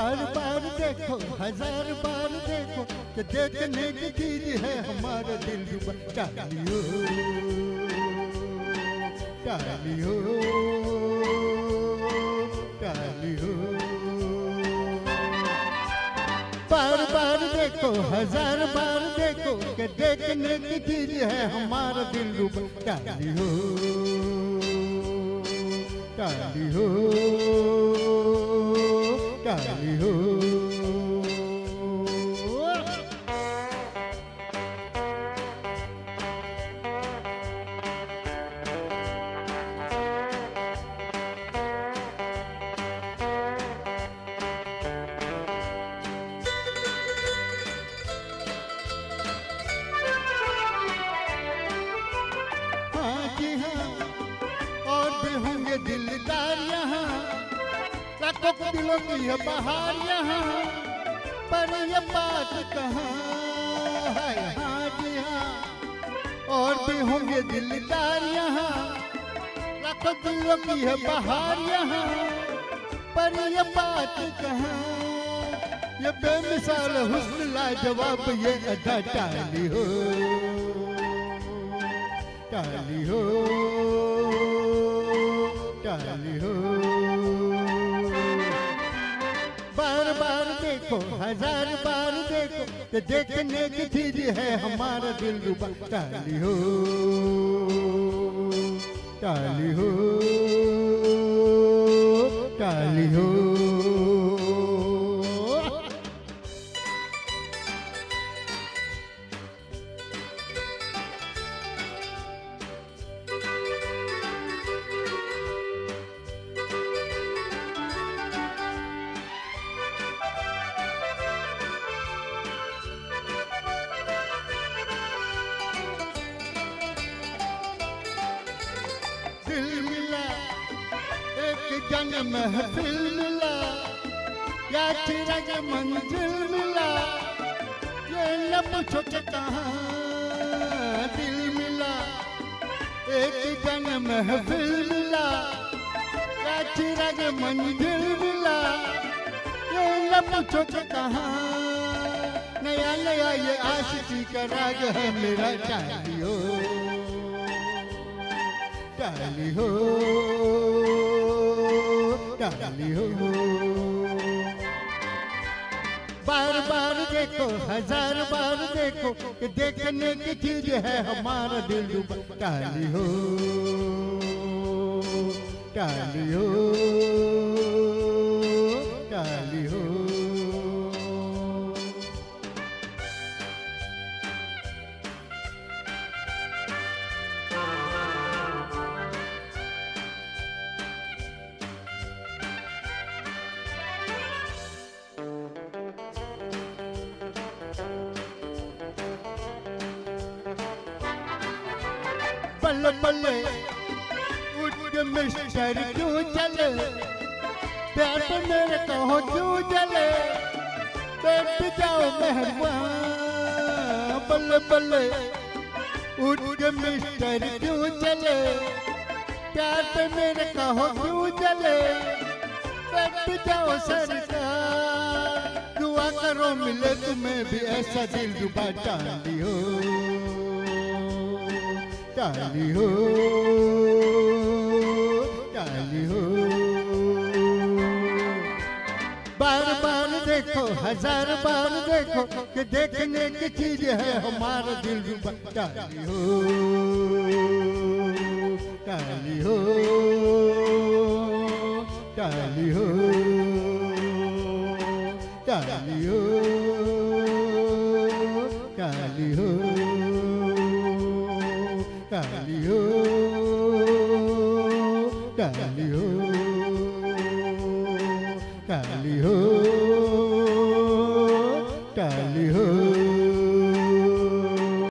बार बार देखो, हज़ार बार देखो कि देखने की चीज़ है हमारा दिल रुबा डालियो डालियो बार बार देखो, हज़ार बार देखो कि देखने की चीज़ है हमारा दिल डालियो डालियो কালী হো को दिलों की है बहार यहाँ पर ये बात कहाँ है हाँ हाँ और भी होंगे दिलदार यहाँ दिलों की है बहार यहाँ पर ये बात कहाँ ये बेमिसाल हुस्न लाजवाब ये अदा टाली हो टाली हो टाली हो देखो, हज़ार बार देखो तो देखने की चीज़ है हमारा दिल रुबा टाली हो टाली हो। दिल मिला, एक जंग महफिल मिला या चिरग मंजिल मिला, ये न पूछो कि कहाँ दिल मिला। एक जंग महफिल मिला या चिरग मंजिल मिला, ये न पूछो कहाँ। नया नया ये आशिकी का राग है मेरा चाहिए डाली हो डाली हो। बार बार देखो, हज़ार बार देखो कि देखने की चीज़ है हमारा दिल रुबा डाली हो डाली हो। बल्ले बल्ले उठ मिस्टर क्यों चले? प्यार पे मेरे कहो क्यों चले? बैठ जाओ मेहरबान बल्ले बल्ले उठ मिस्टर क्यों चले? प्यार पे मेरे कहो क्यों चले? बैठ जाओ सरकार, दुआ करो मिले तुम्हें भी ऐसा दिल डुबा डाली हो। डाली हो डाली हो। बार बार देखो, हज़ार बार देखो कि देखने की चीज़ है हमारा दिल डाली हो डाली हो डाली हो डाली हो डाली हो। डाली हो डाली हो डाली हो डाली हो